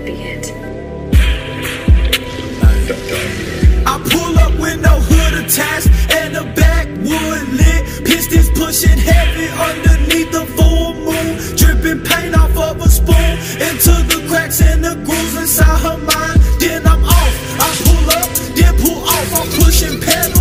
might be it. I pull up with no hood attached and a backwood lit. Pistons pushing heavy underneath the full moon. Dripping paint off of a spoon into the cracks and the grooves inside her mind. Then I'm off. I pull up, then pull off. I'm pushing pedal.